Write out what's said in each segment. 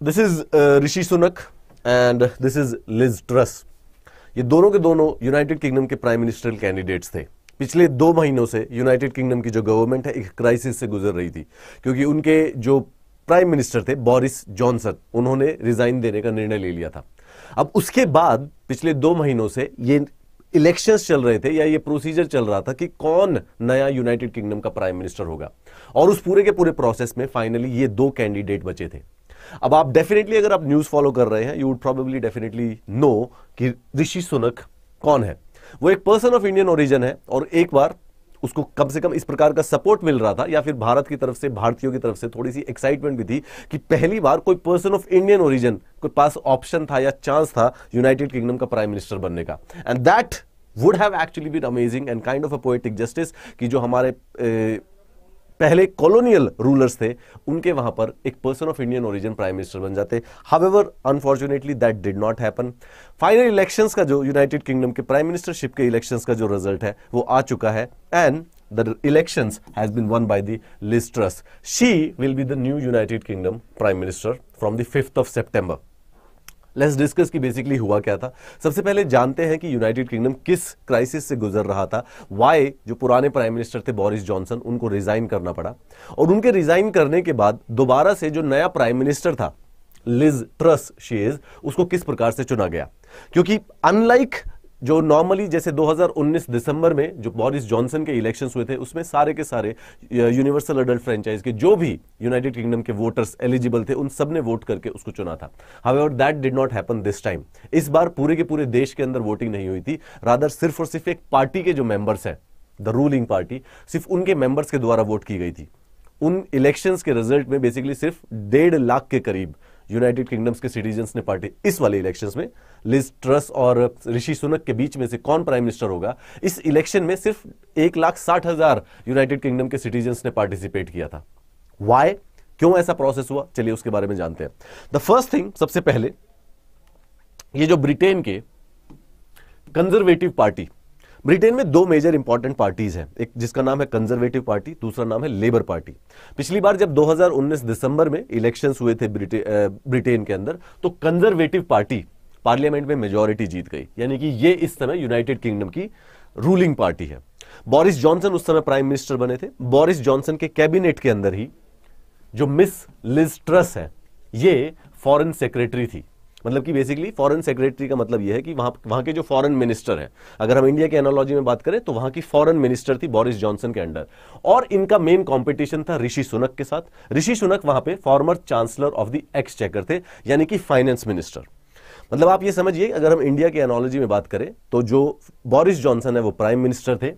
This is Rishi Sunak and this is Liz Truss ये दोनों के दोनों यूनाइटेड किंगडम के प्राइम मिनिस्टर कैंडिडेट्स थे। पिछले दो महीनों से यूनाइटेड किंगडम की जो गवर्नमेंट है, एक क्राइसिस से गुजर रही थी। क्योंकि उनके जो प्राइम मिनिस्टर थे बोरिस जॉनसन उन्होंने रिजाइन देने का निर्णय ले लिया था। अब उसके बाद पिछले दो महीनों से ये इलेक्शंस चल रहे थे या ये प्रोसीजर चल रहा था कि कौन नया यूनाइटेड किंगडम का प्राइम मिनिस्टर होगा। और उस पूरे के पूरे प्रोसेस में फाइनली ये दो कैंडिडेट बचे थे। अब आप डेफिनेटली अगर आप न्यूज़ फॉलो कर रहे हैं you would probably definitely know कि ऋषि सुनक कौन है। वो एक पर्सन ऑफ़ इंडियन ओरिजिन है और एक बार उसको कम से कम इस प्रकार का सपोर्ट मिल रहा था या फिर भारत की तरफ़ से भारतीयों की तरफ़ से थोड़ी सी एक्साइटमेंट भी थी कि पहली बार कोई पर्सन ऑफ़ इंडियन ओरिजिन के पास ऑप्शन था या चांस था यूनाइटेड किंगडम का प्राइम मिनिस्टर बनने का। And that would have actually been amazing and kind of a poetic justice कि जो हमारे ए, पहले कॉलोनियल रूलर्स थे, उनके वहाँ पर एक person of Indian origin prime minister बन जाते। However unfortunately that did not happen final elections का जो यूनाइटेड किंगडम के प्राइम मिनिस्टरशिप के इलेक्शंस का जो रिज़ल्ट है, वो आ चुका है। And the elections has been won by the Liz Truss she will be the new United Kingdom prime minister from the fifth of September let's discuss कि बेसिकली हुआ क्या था। सबसे पहले जानते हैं कि यूनाइटेड किंगडम किस क्राइसिस से गुजर रहा था। वाई जो पुराने प्राइम मिनिस्टर थे बोरिस जॉनसन उनको रिजाइन करना पड़ा। और उनके रिजाइन करने के बाद दोबारा से जो नया प्राइम मिनिस्टर था लिज ट्रस शेज उसको किस प्रकार से चुना गया। क्योंकि अनलाइक जो नॉर्मली जैसे 2019 दिसंबर में जो बोरिस जॉनसन के इलेक्शंस हुए थे, उसमें सारे के सारे यूनिवर्सल अडल्ट फ्रेंचाइज के जो भी यूनाइटेड किंगडम के वोटर्स एलिजिबल थे, उन सबने वोट करके उसको चुना था। However that did not happen this time इस बार पूरे के पूरे देश के अंदर वोटिंग नहीं हुई थी। रादर सिर्फ़ और सिर्फ़ एक पार्टी के जो मेंबर्स हैं द रूलिंग पार्टी सिर्फ़ उनके मेंबर्स के द्वारा वोट की गई थी। उन इलेक्शंस के रिज़ल्ट में बेसिकली सिर्फ़ डेढ़ लाख के करीब यूनाइटेड किंगडम्स के सिटीजन्स ने पार्टी इस वाले इलेक्शंस में, लिज ट्रस और ऋषि सुनक के बीच में से कौन प्राइम मिनिस्टर होगा, इस इलेक्शन में सिर्फ़ एक लाख साठ हज़ार यूनाइटेड किंगडम के सिटीजन्स ने पार्टिसिपेट किया था। वाई क्यों ऐसा प्रोसेस हुआ? चलिए उसके बारे में जानते हैं। द फ़र्स्ट थिंग सबसे पहले, ये जो ब्रिटेन के कंजर्वेटिव पार्टी ब्रिटेन में दो मेजर इंपॉर्टेंट पार्टीज़ हैं। एक जिसका नाम है कंजर्वेटिव पार्टी, दूसरा नाम है लेबर पार्टी। पिछली बार जब 2019 दिसंबर में इलेक्शंस हुए थे ब्रिटेन के अंदर तो कंजर्वेटिव पार्टी पार्लियामेंट में मेजोरिटी जीत गई। यानी कि ये इस समय यूनाइटेड किंगडम की रूलिंग पार्टी है। बोरिस जॉनसन उस समय प्राइम मिनिस्टर बने थे। बोरिस जॉनसन के कैबिनेट के अंदर ही जो मिस लिज ट्रस है, ये फॉरेन सेक्रेटरी थी। मतलब कि बेसिकली फॉरेन सेक्रेटरी का मतलब यह है कि वहाँ वहाँ के जो फॉरेन मिनिस्टर है, अगर हम इंडिया के एनोलॉजी में बात करें तो वहाँ की फॉरेन मिनिस्टर थी बोरिस जॉनसन के अंडर। और इनका मेन कॉम्पिटिशन था ऋषि सुनक के साथ। ऋषि सुनक वहाँ पे former chancellor of the exchequer थे, यानी कि फाइनेंस मिनिस्टर मतलब आप ये समझिए, अगर हम इंडिया के एनोलॉजी में बात करें तो जो बोरिस जॉनसन है, वो प्राइम मिनिस्टर थे।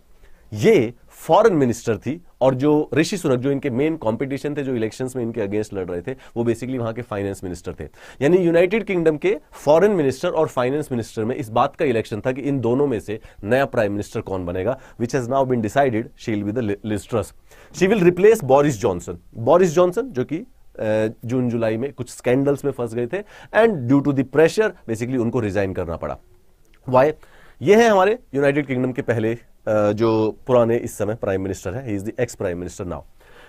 ये फॉरेन मिनिस्टर थी और जो ऋषि सुनक जो इनके मेन कंपटीशन थे, जो इलेक्शंस में इनके अगेंस्ट लड़ रहे थे, वो बेसिकली वहाँ के फाइनेंस मिनिस्टर थे। यानी यूनाइटेड किंगडम के फॉरेन मिनिस्टर और फाइनेंस मिनिस्टर में इस बात का इलेक्शन था कि इन दोनों में से नया प्राइम मिनिस्टर कौन बनेगा which has now been decided she will be Liz Truss she will replace Boris Johnson Boris Johnson जो कि जून जुलाई में कुछ स्कैंडल्स में फंस गए थे and due to the pressure basically उनको रिजाइन करना पड़ा। वाई ये है हमारे यूनाइटेड किंगडम के पहले जो पुराने इस समय प्राइम मिनिस्टर है he is the ex prime minister now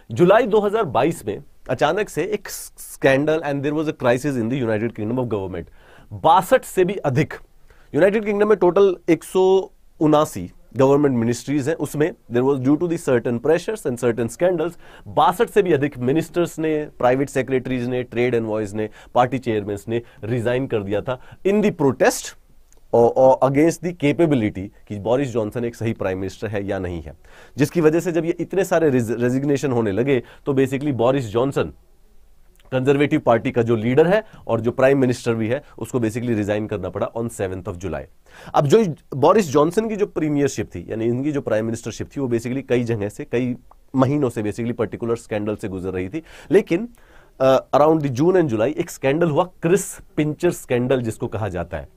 जुलाई 2022 में अचानक से एक scandal and there was a crisis in the United Kingdom of government बासठ से भी अधिक यूनाइटेड किंगडम में टोटल एक सौ उनासी गवर्नमेंट मिनिस्ट्रीज हैं। उसमें there was due to the certain pressures and certain scandals बासठ से भी अधिक मिनिस्टर्स ने प्राइवेट सेक्रेटरीज ने ट्रेड एनवॉयज ने पार्टी चेयरमैन ने रिजाइन कर दिया था। In the protest against the capability कि बोरिस जॉनसन एक सही प्राइम मिनिस्टर है या नहीं है। जिसकी वजह से जब ये इतने सारे रेजिग्नेशन होने लगे तो basically Boris Johnson Conservative Party का जो लीडर है और जो प्राइम मिनिस्टर भी है, उसको बेसिकली रिजाइन करना पड़ा ऑन सेवेंथ ऑफ़ जुलाई अब जो बोरिस जॉनसन की जो प्रीमियरशिप थी, यानी इनकी जो प्राइम मिनिस्टरशिप थी, वो बेसिकली कई जगह से, कई महीनों से बेसिकली पर्टिकुलर स्कैंडल से गुजर रही थी। लेकिन अराउंड जून एंड जुलाई एक स्कैंडल हुआ क्रिस पिंचर स्कैंडल जिसको कहा जाता है।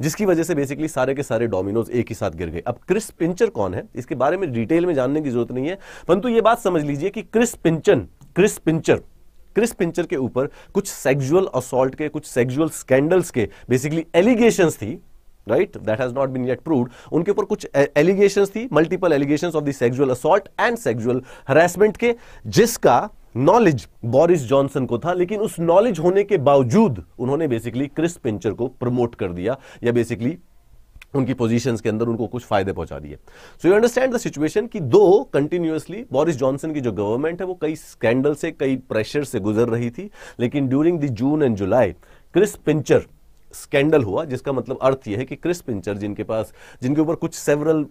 जिसकी वजह से बेसिकली सारे के सारे डोमिनोज एक ही साथ गिर गए। अब क्रिस पिंचर कौन है? इसके बारे में डिटेल में जानने की ज़रूरत नहीं है, परंतु ये बात समझ लीजिए कि Chris Pinchin Chris Pincher Chris Pincher के ऊपर कुछ सेक्सुअल असॉल्ट के, कुछ सेक्सुअल स्कैंडल्स के बेसिकली एलिगेशंस थी right that has not been yet proved उनके ऊपर कुछ एलिगेशंस थी multiple allegations of the sexual assault and sexual harassment के, जिसका नॉलेज बोरिस जॉनसन को था, लेकिन उस नॉलेज होने के बावजूद उन्होंने बेसिकली क्रिस पिंचर को प्रमोट कर दिया या बेसिकली उनकी पोजीशंस के अंदर उनको कुछ फ़ायदे पहुँचा दिए। So you understand the situation कि दो कंटिन्यूसली बोरिस जॉनसन की जो गवर्नमेंट है, वो कई स्कैंडल से, कई प्रेशर से गुजर रही थी, लेकिन during the June and July Chris Pincher scandal हुआ, जिसका मतलब अर्थ यह है कि क्रिस पिंचर, जिनके पास, जिनके ऊपर कुछ सेवरल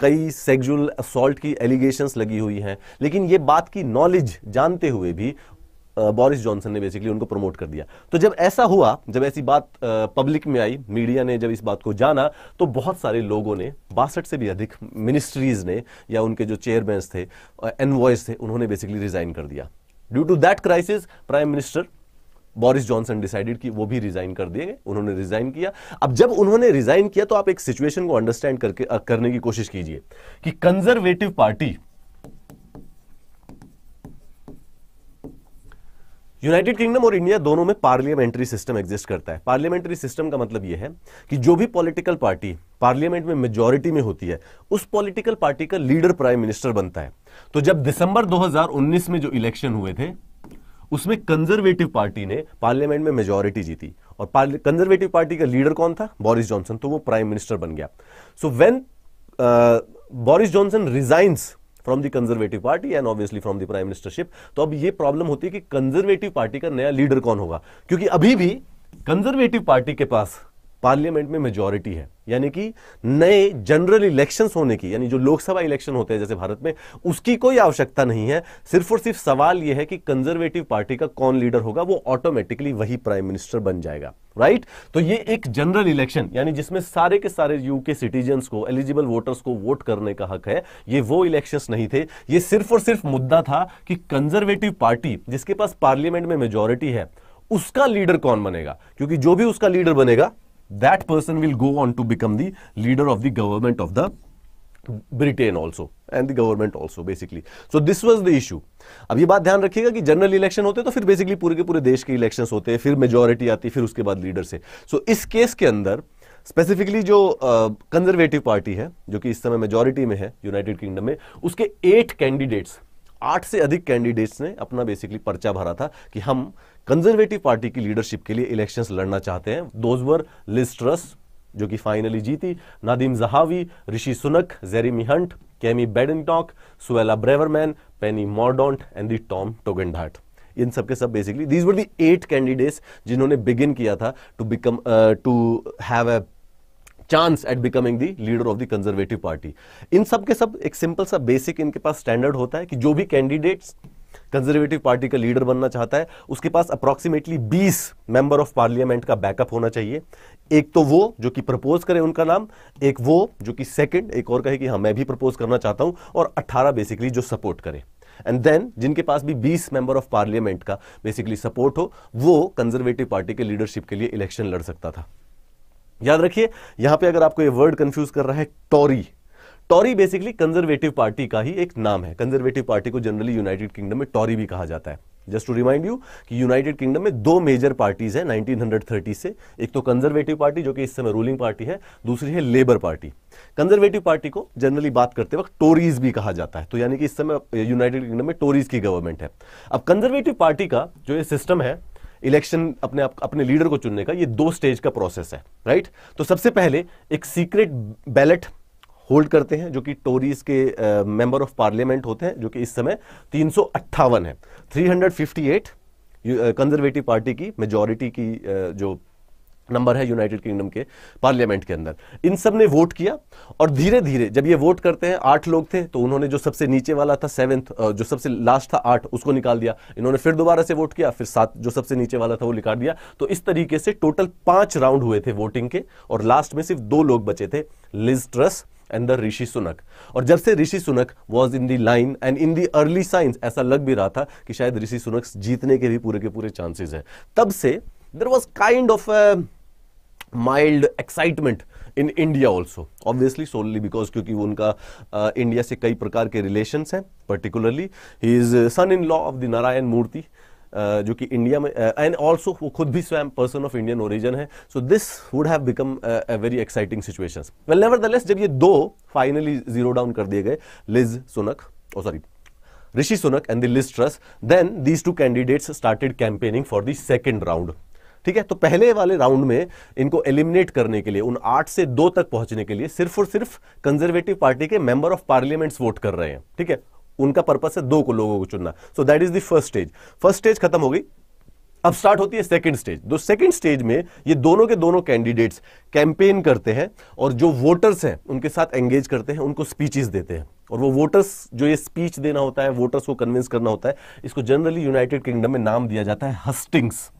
कई सेक्जुअल असॉल्ट की एलिगेशंस लगी हुई हैं। लेकिन ये बात की नॉलेज जानते हुए भी बोरिस जॉनसन ने बेसिकली उनको प्रमोट कर दिया। तो जब ऐसा हुआ, जब ऐसी बात पब्लिक में आई मीडिया ने जब इस बात को जाना तो बहुत सारे लोगों ने, बासठ से भी अधिक मिनिस्ट्रीज ने, या उनके जो चेयरमैन थे एनवॉयस थे, उन्होंने बेसिकली रिजाइन कर दिया। Due to that crisis prime minister Boris Johnson decided कि वो भी रिजाइन कर दिए उन्होंने रिजाइन किया। अब जब उन्होंने रिजाइन किया तो आप एक सिचुएशन को अंडरस्टैंड करके करने की कोशिश कीजिए कि कंजर्वेटिव पार्टी यूनाइटेड किंगडम और इंडिया दोनों में पार्लियामेंट्री सिस्टम एग्जिस्ट करता है। पार्लियामेंट्री सिस्टम का मतलब यह है कि जो भी पॉलिटिकल पार्टी पार्लियामेंट में मेजोरिटी में होती है, उस पॉलिटिकल पार्टी का लीडर प्राइम मिनिस्टर बनता है। तो जब दिसंबर 2019 में जो इलेक्शन हुए थे उसमें कंजर्वेटिव पार्टी ने पार्लियामेंट में मेजोरिटी जीती। और कंजर्वेटिव पार्टी का लीडर कौन था? बोरिस जॉनसन तो वो प्राइम मिनिस्टर बन गया। So when Boris Johnson resigns from the Conservative Party and obviously from the prime ministership तो अब ये प्रॉब्लम होती है कि कंजर्वेटिव पार्टी का नया लीडर कौन होगा? क्योंकि अभी भी कंजर्वेटिव पार्टी के पास पार्लियामेंट में मेजोरिटी है। यानी कि नए जनरल इलेक्शंस होने की, यानी जो लोकसभा इलेक्शन होते हैं जैसे भारत में, उसकी कोई आवश्यकता नहीं है। सिर्फ़ और सिर्फ़ सवाल यह है कि कंजर्वेटिव पार्टी का कौन लीडर होगा, वो ऑटोमेटिकली वही प्राइम मिनिस्टर बन जाएगा। राइट तो ये एक जनरल इलेक्शन यानी जिसमें सारे के सारे यू के सिटीजन्स को एलिजिबल वोटर्स को वोट करने का हक है, ये वो इलेक्शन नहीं थे। ये सिर्फ़ और सिर्फ़ मुद्दा था कि कंजर्वेटिव पार्टी जिसके पास पार्लियामेंट में मेजोरिटी है, उसका लीडर कौन बनेगा? क्योंकि जो भी उसका लीडर बनेगा that person will go on to become the leader of the government of the Britain also and the government also basically so this was the issue अब ये बात ध्यान रखिएगा कि जनरल इलेक्शन होते तो फिर बेसिकली पूरे के पूरे देश के इलेक्शन होते हैं फिर मेजोरिटी आती फिर उसके बाद लीडर से। सो so, इस केस के अंदर स्पेसिफिकली जो कंजर्वेटिव uh, पार्टी है जो कि इस समय मेजोरिटी में है यूनाइटेड किंगडम में उसके एट कैंडिडेट्स आठ से अधिक कैंडिडेट्स ने अपना बेसिकली पर्चा भरा था कि हम कंजर्वेटिव पार्टी की लीडरशिप के लिए इलेक्शंस लड़ना चाहते हैं। दोज वर लिस्ट्रस जो कि फाइनली जीती। Nadhim Zahawi Rishi Sunak Jeremy Hunt Kemi Badenoch Suella Braverman Penny Mordaunt and the Tom Tugendhat इन सबके सब basically these were the eight candidates जिन्होंने बिगिन किया था to become to have a chance at becoming the leader of the Conservative Party इन सब के सब एक simple सा बेसिक इनके पास स्टैंडर्ड होता है कि जो भी कैंडिडेट्स कंजर्वेटिव पार्टी का लीडर बनना चाहता है, उसके पास अप्रोक्सीमेटली 20 मेंबर ऑफ़ पार्लियामेंट का बैकअप होना चाहिए। एक तो वो जो कि प्रपोज करे उनका नाम, एक वो जो कि सेकंड एक और कहे कि हाँ मैं भी प्रपोज करना चाहता हूँ और 18 बेसिकली जो सपोर्ट करे। एंड देन जिनके पास भी 20 मेंबर ऑफ़ पार्लियामेंट का बेसिकली सपोर्ट हो, वो कंजर्वेटिव पार्टी के लीडरशिप के लिए इलेक्शन लड़ सकता था। याद रखिए, यहाँ पे अगर आपको ये वर्ड कंफ्यूज कर रहा है Tory Tory basically Conservative Party का ही एक नाम है। कंजर्वेटिव पार्टी को जनरली यूनाइटेड किंगडम में टॉरी भी कहा जाता है। जस्ट टू रिमाइंड यू कि यूनाइटेड किंगडम में दो मेजर पार्टीज़ हैं 1930 से। एक तो कंजर्वेटिव पार्टी जो कि इस समय रूलिंग पार्टी है, दूसरी है लेबर पार्टी कंजर्वेटिव पार्टी को जनरली बात करते वक्त टोरीज भी कहा जाता है। तो यानी कि इस समय यूनाइटेड किंगडम में टोरीज की गवर्नमेंट है। अब कंजर्वेटिव पार्टी का जो ये सिस्टम है इलेक्शन अपने अपने लीडर को चुनने का, ये दो स्टेज का प्रोसेस है। राइट तो सबसे पहले एक सीक्रेट बैलेट होल्ड करते हैं जो कि टोरीज के मेंबर ऑफ़ पार्लियामेंट होते हैं जो कि इस समय तीन सौ अट्ठावन है। 358 कंजर्वेटिव पार्टी की मेजॉरिटी की uh, जो नंबर है यूनाइटेड किंगडम के पार्लियामेंट के अंदर। इन सबने वोट किया और धीरे धीरे जब ये वोट करते हैं आठ लोग थे तो उन्होंने जो सबसे नीचे वाला था सेवेंथ जो सबसे लास्ट था आठ उसको निकाल दिया। इन्होंने फिर दोबारा से वोट किया फिर सात जो सबसे नीचे वाला था वो निकाल दिया। तो इस तरीके से टोटल पाँच राउंड हुए थे वोटिंग के और लास्ट में सिर्फ़ दो लोग बचे थे Liz Truss and the Rishi Sunak और जब से Rishi Sunak was in the line and in the early signs ऐसा लग भी रहा था कि शायद ऋषि सुनक जीतने के भी पूरे के पूरे चांसेस है। तब से there was kind of mild excitement in India also obviously solely because क्योंकि उनका इंडिया से कई प्रकार के रिलेशन हैं। Particularly he is son in law of the Narayana Murthy जो कि इंडिया में एंड ऑल्सो वो खुद भी स्वयं पर्सन ऑफ़ इंडियन ओरिजन है। So this would have become a very exciting situation well never the जब ये दो फाइनली ज़ीरो डाउन कर दिए गए Liz Sunak oh sorry Rishi Sunak and the Liz Truss, then these two candidates started campaigning for the second round. ठीक है? तो पहले वाले राउंड में इनको एलिमिनेट करने के लिए उन आठ से दो तक पहुँचने के लिए सिर्फ़ और सिर्फ़ कंजर्वेटिव पार्टी के मेंबर ऑफ़ पार्लियामेंट्स वोट कर रहे हैं। ठीक है? उनका पर्पस है दो को लोगों को चुनना। So that is the first stage first stage खत्म हो गई। अब स्टार्ट होती है सेकंड स्टेज दो सेकंड स्टेज में ये दोनों के दोनों कैंडिडेट्स कैंपेन करते हैं और जो वोटर्स हैं, उनके साथ एंगेज करते हैं, उनको स्पीचेस देते हैं। और वो वोटर्स जो ये स्पीच देना होता है वोटर्स को कन्विंस करना होता है, इसको जनरली यूनाइटेड किंगडम में नाम दिया जाता है हस्टिंग्स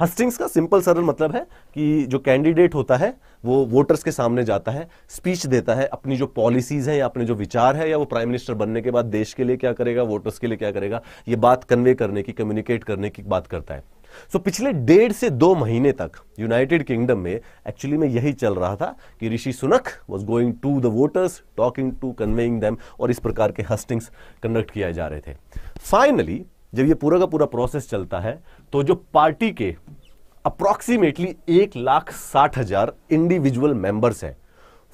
हस्टिंग्स का सिंपल सरल मतलब है कि जो कैंडिडेट होता है वो वोटर्स के सामने जाता है स्पीच देता है अपनी जो पॉलिसीज़ है या अपने जो विचार है या वो प्राइम मिनिस्टर बनने के बाद देश के लिए क्या करेगा वोटर्स के लिए क्या करेगा ये बात कन्वे करने की कम्युनिकेट करने की बात करता है। सो so, पिछले डेढ़ से दो महीने तक यूनाइटेड किंगडम में एक्चुअली में यही चल रहा था कि Rishi Sunak was going to the voters talking to conveying them और इस प्रकार के हस्टिंग्स कंडक्ट किए जा रहे थे। फाइनली जब ये पूरा का पूरा प्रोसेस चलता है तो जो पार्टी के अप्रोक्सीमेटली एक लाख साठ हज़ार इंडिविजुअल मेंबर्स हैं,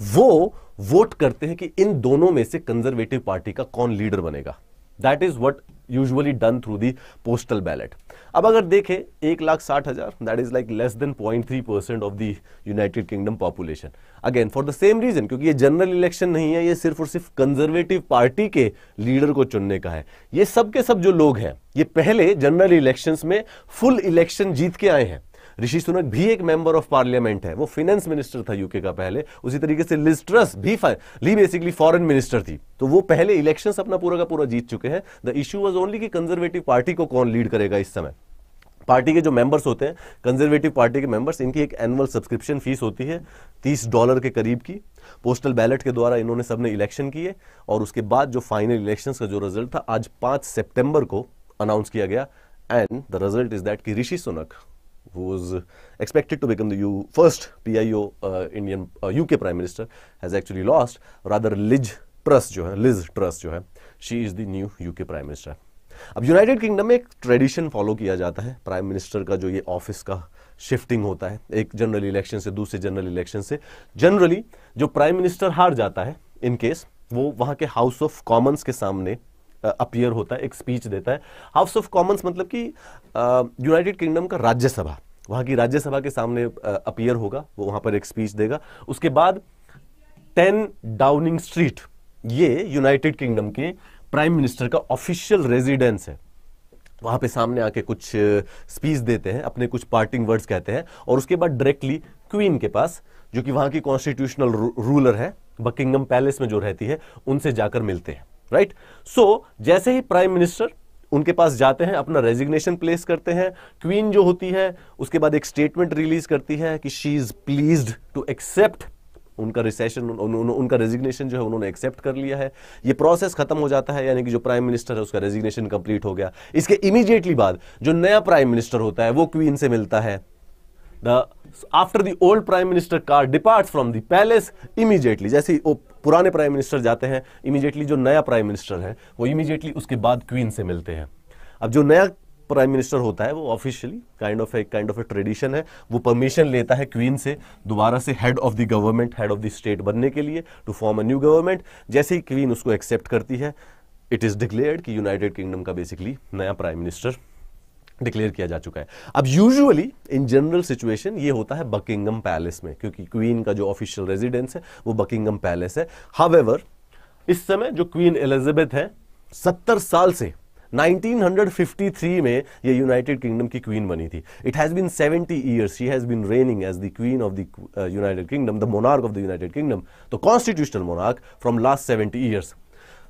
वो वोट करते हैं कि इन दोनों में से कंजर्वेटिव पार्टी का कौन लीडर बनेगा। That is what usually done through the postal ballot अब अगर देखें, एक लाख साठ हज़ार that is like less than point three percent of the United Kingdom population again for the same reason क्योंकि ये जनरल इलेक्शन नहीं है, ये सिर्फ़ और सिर्फ़ कंजर्वेटिव पार्टी के लीडर को चुनने का है। ये सब के सब जो लोग हैं, ये पहले जनरल इलेक्शंस में फुल इलेक्शन जीत के आए हैं। ऋषि सुनक भी एक मेंबर ऑफ़ पार्लियामेंट है। वो फाइनेंस मिनिस्टर था यूके का पहले। उसी तरीके से लिज ट्रस भी ली बेसिकली फॉरेन मिनिस्टर थी। तो वो पहले इलेक्शंस अपना पूरा का पूरा जीत चुके हैं। द इशू वॉज़ ओनली कि कंजर्वेटिव पार्टी को कौन लीड करेगा इस समय। पार्टी के जो मेंबर्स होते हैं कंजर्वेटिव पार्टी के मेंबर्स इनकी एक एनुअल सब्सक्रिप्शन फ़ीस होती है तीस डॉलर के करीब की। पोस्टल बैलेट के द्वारा इन्होंने सबने इलेक्शन किए और उसके बाद जो फाइनल इलेक्शंस का जो रिज़ल्ट था, आज पाँच सितंबर को अनाउंस किया गया। And the result is that कि Rishi Sunak who was expected to become the U, first PIO uh, Indian uh, UK Prime Minister, has actually lost. Rather, Liz Truss जो है Liz Truss जो है she is the new UK Prime Minister. अब United Kingdom में एक tradition follow किया जाता है प्राइम मिनिस्टर का जो ये ऑफ़िस का शिफ्टिंग होता है एक जनरल इलेक्शन से दूसरे जनरल इलेक्शन से जनरली जो प्राइम मिनिस्टर हार जाता है इन केस वो वहाँ के हाउस ऑफ़ कॉमन्स के सामने अपियर होता है, एक स्पीच देता है। हाउस ऑफ़ कॉमन्स मतलब कि यूनाइटेड किंगडम का राज्यसभा। वहाँ की राज्यसभा के सामने अपियर होगा, वो वहाँ पर एक स्पीच देगा। उसके बाद टेन डाउनिंग स्ट्रीट ये यूनाइटेड किंगडम के प्राइम मिनिस्टर का ऑफिशियल रेजिडेंस है। वहाँ पे सामने आके कुछ स्पीच देते हैं, अपने कुछ पार्टिंग वर्ड्स कहते हैं। और उसके बाद डायरेक्टली क्वीन के पास, जो कि वहाँ की कॉन्स्टिट्यूशनल रूलर है बकिंगम पैलेस में जो रहती है, उनसे जाकर मिलते हैं। राइट? सो जैसे ही प्राइम मिनिस्टर उनके पास जाते हैं अपना रेजिग्नेशन प्लेस करते हैं क्वीन जो होती है उसके बाद एक स्टेटमेंट रिलीज़ करती है कि she is please to accept उनका रिसेशन उन, उन, उनका रेजिग्नेशन जो है उन्होंने एक्सेप्ट कर लिया है। ये प्रोसेस खत्म हो जाता है यानी कि जो प्राइम मिनिस्टर है उसका रेजिग्नेशन कंप्लीट हो गया। इसके इमीडिएटली बाद जो नया प्राइम मिनिस्टर होता है वो क्वीन से मिलता है। The after the old prime minister car depart from the palace immediately जैसे वो पुराने प्राइम मिनिस्टर जाते हैं इमीडिएटली जो नया प्राइम मिनिस्टर है, वो इमीडिएटली उसके बाद क्वीन से मिलते हैं। अब जो नया प्राइम मिनिस्टर होता है, वो ऑफिशियली काइंड ऑफ़ एक काइंड ऑफ़ ए ट्रेडिशन है। वो परमिशन लेता है क्वीन से दोबारा से head of the government head of the state बनने के लिए to form a new government जैसे ही क्वीन उसको एक्सेप्ट करती है इट इज़ डिक्लेयर्ड कि यूनाइटेड किंगडम का बेसिकली नया प्राइम मिनिस्टर डिक्लेयर किया जा चुका है। अब यूजुअली इन जनरल सिचुएशन ये होता है बकिंगम पैलेस में, क्योंकि क्वीन का जो ऑफिशियल रेजिडेंस है, वो बकिंगम पैलेस है। हावेवर इस समय जो क्वीन एलिजाबेथ है, सत्तर साल से 1953 में ये यूनाइटेड किंगडम की क्वीन बनी थी। It has been 70 years she has been reigning as the queen of the United Kingdom the monarch of the United Kingdom तो constitutional monarch from last 70 years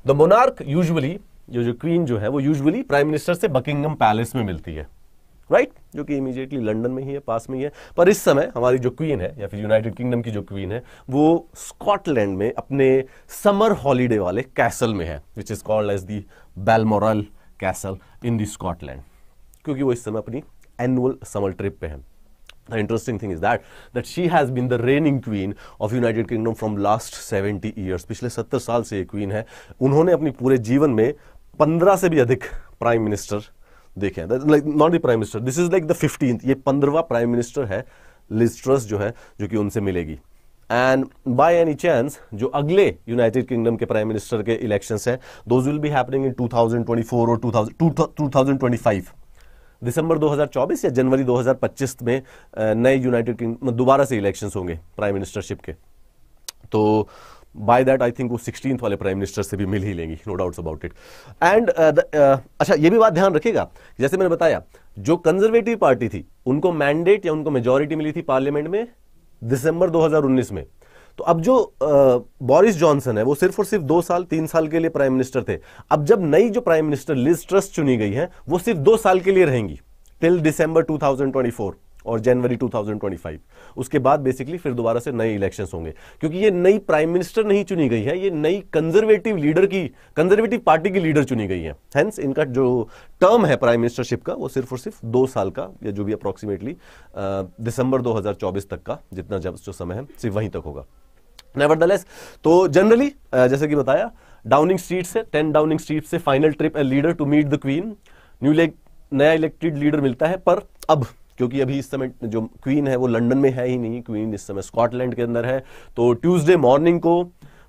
the monarch usually जो जो queen जो है, वो usually prime minister से Buckingham Palace में मिलती है। Right right? जो कि इमीडिएटली लंदन में ही है, पास में ही है। पर इस समय हमारी जो क्वीन है, या फिर यूनाइटेड किंगडम की जो क्वीन है, वो स्कॉटलैंड में अपने समर हॉलीडे वाले कैसल में है which is called as the Balmoral Castle in the Scotland क्योंकि वो इस समय अपनी एनुअल समर ट्रिप पे है। The interesting thing is that that she has been the reigning queen of United Kingdom from last 70 years. पिछले 70 साल से ये क्वीन है। उन्होंने अपनी पूरे जीवन में 15 से भी अधिक प्राइम मिनिस्टर देखे not the prime minister this is like the fifteenth ये पंद्रवा प्राइम मिनिस्टर है लिस्ट्रस जो है, जो कि उनसे मिलेगी। एंड बाय एनी चांस जो अगले यूनाइटेड किंगडम के प्राइम मिनिस्टर के इलेक्शंस हैं those will be happening in 2024 और 2025 दिसंबर 2024 या जनवरी 2025 में नए यूनाइटेड किंगडम दोबारा से इलेक्शंस होंगे प्राइम मिनिस्टरशिप के। तो बाय दैट आई थिंक वो सिक्सटीन वाले प्राइम मिनिस्टर से भी मिल ही लेंगी no doubts about it and अच्छा ये भी बात ध्यान रखेगा जैसे मैंने बताया, जो कंजर्वेटिव पार्टी थी, उनको मैंडेट या उनको मेजोरिटी मिली थी पार्लियामेंट में दिसंबर 2019 में। तो अब जो बोरिस जॉनसन है, वो सिर्फ़ और सिर्फ़ दो साल, तीन साल के लिए प्राइम मिनिस्टर थे। अब जब नई जो प्राइम मिनिस्टर लिज ट्रस्ट चुनी गई है, वो सिर्फ़ दो साल के लिए रहेंगी टिल दिसंबर 2024 और जनवरी 2025 उसके बाद बेसिकली फिर दोबारा से नए इलेक्शंस होंगे। क्योंकि ये नई प्राइम मिनिस्टर नहीं चुनी गई है, ये नई कंजर्वेटिव लीडर की कंजर्वेटिव पार्टी की लीडर चुनी गई है। हेंस इनका जो टर्म है प्राइम मिनिस्टरशिप का, वो सिर्फ़ और सिर्फ़ दो साल का, या जो भी अप्रोक्सीमेटली दिसंबर 2024 तक का, जितना जब जो समय है, सिर्फ़ वहीं तक होगा। नेवरदलेस तो जनरली जैसे कि बताया डाउनिंग स्ट्रीट से टेन डाउनिंग स्ट्रीट से final trip a leader to meet the queen new नया इलेक्टेड लीडर मिलता है, पर अब क्योंकि अभी इस समय जो क्वीन है वो लंदन में है ही नहीं, क्वीन इस समय स्कॉटलैंड के अंदर है। तो ट्यूसडे मॉर्निंग को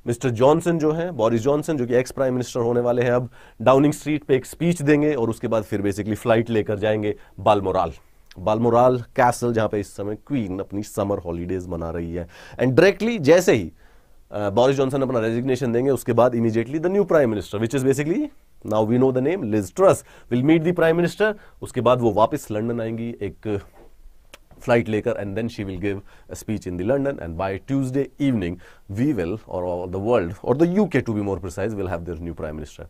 मिस्टर जॉनसन जो है, बोरिस जॉनसन, जो कि एक्स प्राइम मिनिस्टर होने वाले हैं, अब डाउनिंग स्ट्रीट पे एक स्पीच देंगे और उसके बाद फिर बेसिकली फ़्लाइट लेकर जाएँगे बालमोराल। बालमोराल कैसल जहाँ पे इस समय क्वीन अपनी समर हॉलीडेज मना रही है। एंड डायरेक्टली जैसे ही बोरिस जॉनसन अपना रेजिग्नेशन देंगे, उसके बाद immediately the new prime minister which is basically now we know the name Liz Truss will meet the prime minister उसके बाद वो वापस लंदन आएँगी एक फ़्लाइट लेकर and then she will give speech in the London and by Tuesday evening we will और the world और the UK to be more precise will have their new prime minister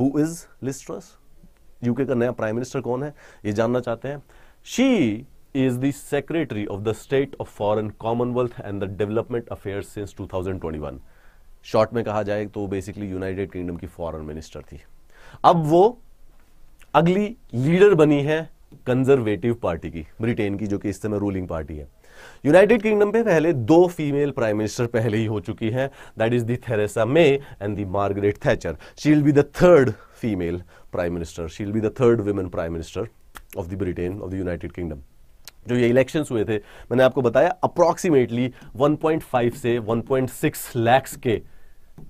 who is Liz Truss UK का नया prime minister कौन है? ये जानना चाहते हैं। She is the secretary of the state of foreign commonwealth and the development affairs since 2021 short में कहा जाए तो बेसिकली यूनाइटेड किंगडम की फॉरेन मिनिस्टर थी। अब वो अगली लीडर बनी है कंजर्वेटिव पार्टी की ब्रिटेन की, जो कि इस समय रूलिंग पार्टी है। यूनाइटेड किंगडम पे पहले दो फीमेल प्राइम मिनिस्टर पहले ही हो चुकी हैं that is Theresa May and the Margaret Thatcher she will be the third female prime minister she will be the third women prime minister of the Britain of the United Kingdom जो ये elections हुए थे, मैंने आपको बताया approximately 1.5 से 1.6 लैक्स के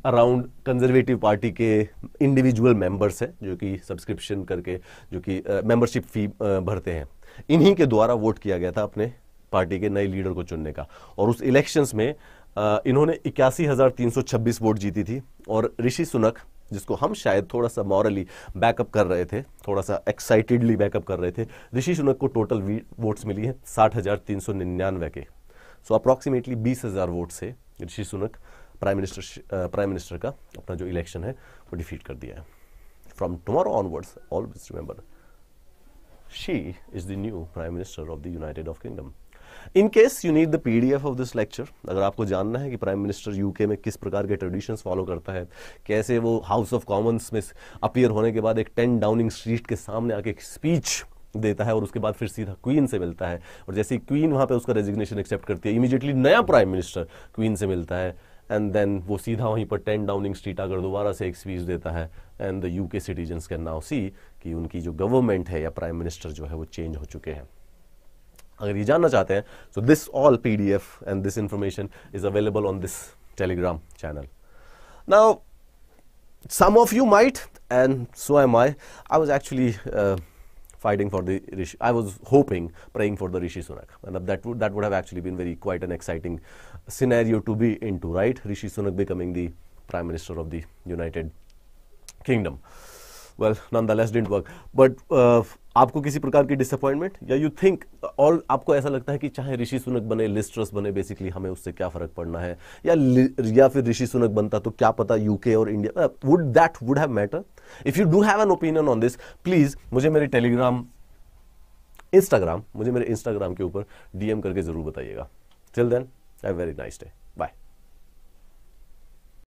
around Conservative party के इंडिविजुअल मेंबर्स हैं, जो कि सब्सक्रिप्शन करके, जो कि मेंबरशिप फ़ी भरते हैं। इन्हीं के द्वारा वोट किया गया था अपने पार्टी के नए लीडर को चुनने का। और उस इलेक्शंस में इन्होंने इक्यासी हज़ार तीन सौ छब्बीस वोट जीती थी। और ऋषि सुनक, जिसको हम शायद थोड़ा सा मॉरली बैकअप कर रहे थे, थोड़ा सा एक्साइटेडली बैकअप कर रहे थे, ऋषि सुनक को टोटल वोट्स मिली हैं साठ हज़ार तीन सौ निन्यानवे के। सो अप्रॉक्सीमेटली बीस हज़ार वोट से Rishi Sunak. Prime minister prime minister का अपना जो इलेक्शन है, वो डिफीट कर दिया है। From tomorrow onwards always remember she is the new prime minister of the United of Kingdom in case you need the PDF of this lecture अगर आपको जानना है कि प्राइम मिनिस्टर यूके में किस प्रकार के ट्रेडिशंस फॉलो करता है, कैसे वो हाउस ऑफ़ कॉमन्स में अपियर होने के बाद एक टेन डाउनिंग स्ट्रीट के सामने आके एक स्पीच देता है और उसके बाद फिर सीधा क्वीन से मिलता है। और जैसे क्वीन वहाँ पे उसका रेजिग्नेशन एक्सेप्ट करती है इमीडिएटली नया प्राइम मिनिस्टर क्वीन से मिलता है। एंड देन वो सीधा वहीं पर टेन डाउनिंग स्ट्रीट आकर दोबारा से एक स्पीच देता है and the UK citizens can now see कि उनकी जो गवर्नमेंट है या प्राइम मिनिस्टर जो है वो चेंज हो चुके हैं। अगर ये जानना चाहते हैं so this all P D F and this information is available on this Telegram channel now of you might and so am i. I was actually uh, fighting for the Rishi. I was hoping, praying for the Rishi Sunak, and that would that would have actually been very quite an exciting scenario to be into, right? Rishi Sunak becoming the Prime Minister of the United Kingdom. Well, nonetheless didn't work. But uh, आपको किसी प्रकार की disappointment या you think और आपको ऐसा लगता है कि चाहे ऋषि सुनक बने लिस्ट्रस बने बेसिकली हमें उससे क्या फ़र्क पड़ना है? या या फिर ऋषि सुनक बनता तो क्या पता यूके और India would that would have matter if you do have an opinion on this please मुझे मेरे टेलीग्राम इंस्टाग्राम मुझे मेरे इंस्टाग्राम के ऊपर डीएम करके ज़रूर बताइएगा. Till then have very nice day